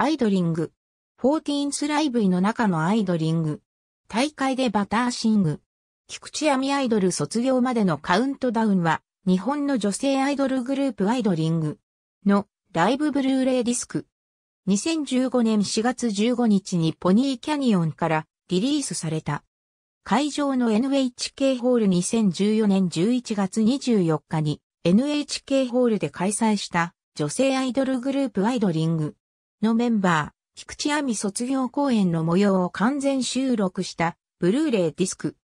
アイドリング。フォーティーンスライブイの中のアイドリング。大会でバターシング。菊池亜美アイドル卒業までのカウントダウンは、日本の女性アイドルグループアイドリングのライブブルーレイディスク。2015年4月15日にポニーキャニオンからリリースされた。会場の NHK ホール2014年11月24日に NHK ホールで開催した女性アイドルグループアイドリングのメンバー、菊池亜美卒業公演の模様を完全収録したブルーレイディスク。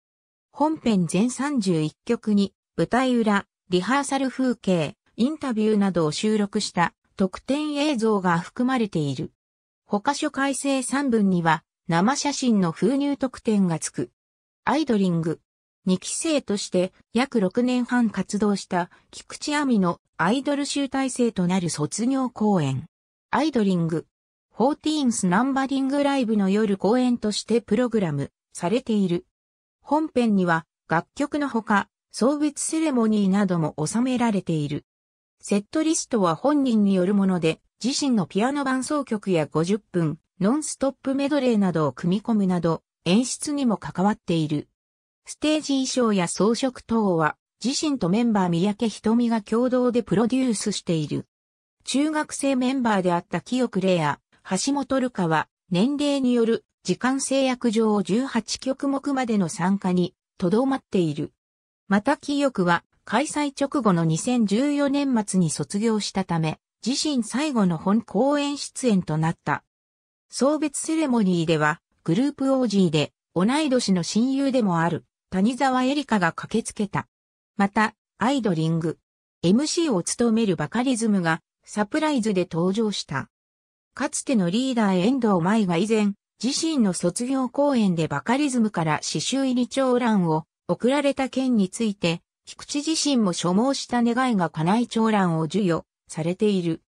本編全31曲に舞台裏、リハーサル風景、インタビューなどを収録した特典映像が含まれている。他所改正3文には生写真の封入特典がつく。アイドリング。2期生として約6年半活動した菊池亜美のアイドル集大成となる卒業公演。アイドリング。フォーティーンスナンバリングライブの夜公演としてプログラムされている。本編には楽曲のほか、送別セレモニーなども収められている。セットリストは本人によるもので、自身のピアノ伴奏曲や50分、ノンストップメドレーなどを組み込むなど、演出にも関わっている。ステージ衣装や装飾等は、自身とメンバー三宅瞳が共同でプロデュースしている。中学生メンバーであった清久レア、橋本ルカは、年齢による時間制約上18曲目までの参加に、とどまっている。また清久は、開催直後の2014年末に卒業したため、自身最後の本公演出演となった。送別セレモニーでは、グループ OG で、同い年の親友でもある、谷沢エリカが駆けつけた。また、アイドリング、MC を務めるバカリズムが、サプライズで登場した。かつてのリーダー遠藤舞が以前、自身の卒業公演でバカリズムから刺繍入り長蘭を送られた件について、菊池自身も所望した願いが叶い長蘭を授与されている。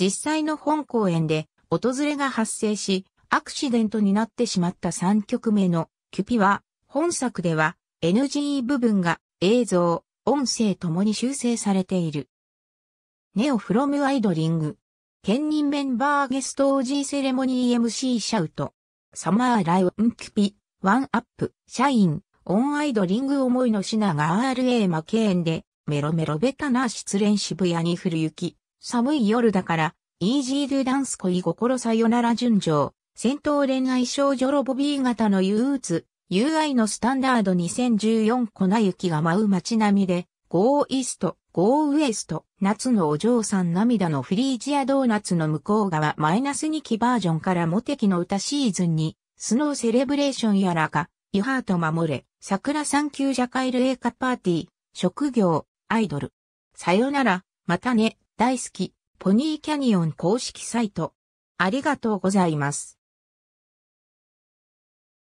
実際の本公演で訪れが発生し、アクシデントになってしまった3曲目のキュピは、本作では NG 部分が映像、音声ともに修正されている。ネオフロムアイドリング。兼任メンバーゲスト OG セレモニー MC シャウト。サマーライオンキュピ、ワンアップ、シャイン、オンアイドリング思いの品が RA マケーンで、メロメロベタな失恋渋谷に降る雪。寒い夜だから、イージードゥダンス恋心さよなら順調。戦闘恋愛少女ロボビー型の憂鬱。UI のスタンダード2014粉雪が舞う街並みで、ゴーイスト、ゴーウエスト、夏のお嬢さん涙のフリージアドーナツの向こう側マイナス2期バージョンからモテキの歌シーズンに、スノーセレブレーションやらか、ユハート守れ、桜三級ジャカイル映画パーティー、職業、アイドル。さよなら、またね、大好き、ポニーキャニオン公式サイト。ありがとうございます。